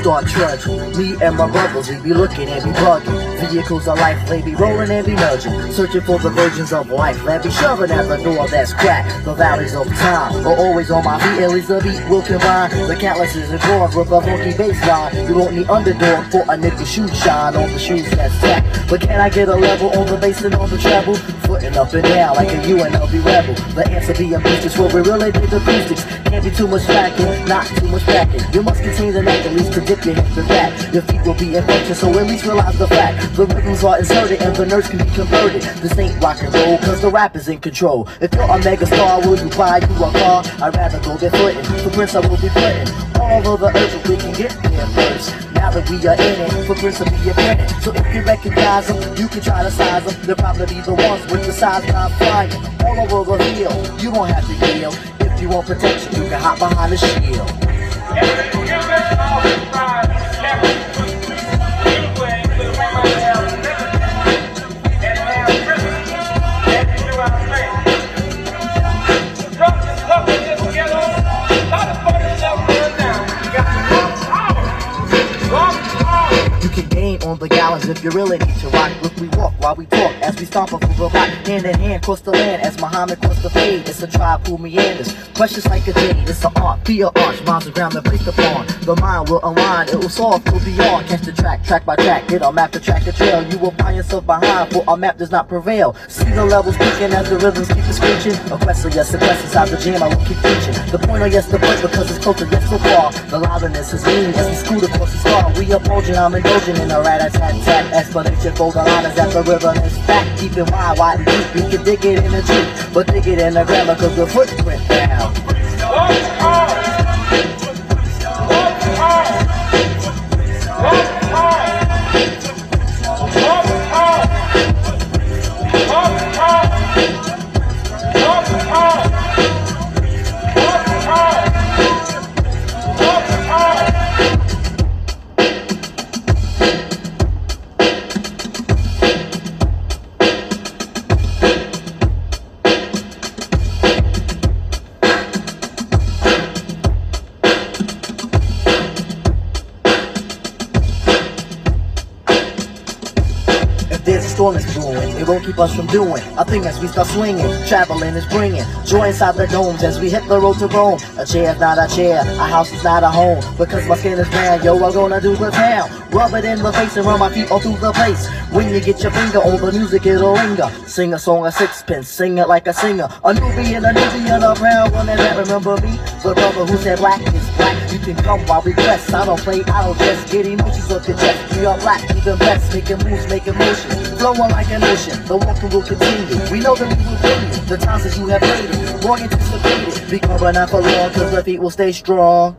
start trudging. Me and my brothers, we be looking and be bugging. Vehicles of life, they be rolling and be nudging. Searching for the virgins of life, they be shoving at the door that's cracked. The valleys of time are always on my feet, at least the beat will combine. The calluses and drawers with a funky bass line. You don't need underdog for a nickel shoe shine on the shoes that's tacked. But can I get a level on the bass and on the treble? Footing up and down like a UNLV rebel. The answer being boosters for we really did the acoustics. Can't be too much backing, not too much backing. You must contain the neck at least to dip your hips and back. Your feet will be in function, so at least realize the fact. The rhythms are inserted and the nerves can be converted. This ain't rock and roll, cause the rap is in control. If you're a mega star, will you buy you a car? I'd rather go get footing. Footprints, I will be putting all over the earth if we can get there first. We are in it, footprints will be a minute. So if you recognize them, you can try to size them. They'll probably be the ones with the size not flying. All over the field, you don't have to yell. If you want protection, you can hop behind the shield. On the gallons if you really need to rock. Look, we walk while we talk as we stomp up the rock. Hand in hand, cross the land as Muhammad crossed the fade. It's a tribe who meanders. Questions like a jade. It's an art, be an arch, minds the ground that placed upon. The mind will unwind, it will solve, will be on. Catch the track, track by track, get a map to track the trail. You will find yourself behind, for our map does not prevail. See the levels peaking as the rhythms keep screeching. A quest, so yes, a quest inside the jam, I will keep preaching. The point, oh yes, the point, because it's closer, yes, so far. The liveliness is lean as we scoot across the star. We approaching, I'm indulging in a rat a tat tat explanation for the line is that the river is back. Keep it wide, wide and deep. We can dig it in the tree, but dig it in the grammar, cause the footprint down. If there's a storm that's brewing, it won't keep us from doing a thing as we start swinging. Traveling is bringing joy inside the domes as we hit the road to Rome. A chair's not a chair, a house is not a home. Because my skin is brown, yo, I'm gonna do the town. Rub it in the face and run my feet all through the place. When you get your finger on the music, it'll linger. Sing a song of sixpence, sing it like a singer. A newbie and a newbie and a brown one that remember me. The brother who said black. You can come while we press. I don't play, I don't just get emotions off your chest. We are black, even best, making moves, making motions. Flowing like an ocean, the walking will continue. We know that we will you the times that you have waited. Long anticipated, become but not for long, cause the feet will stay strong.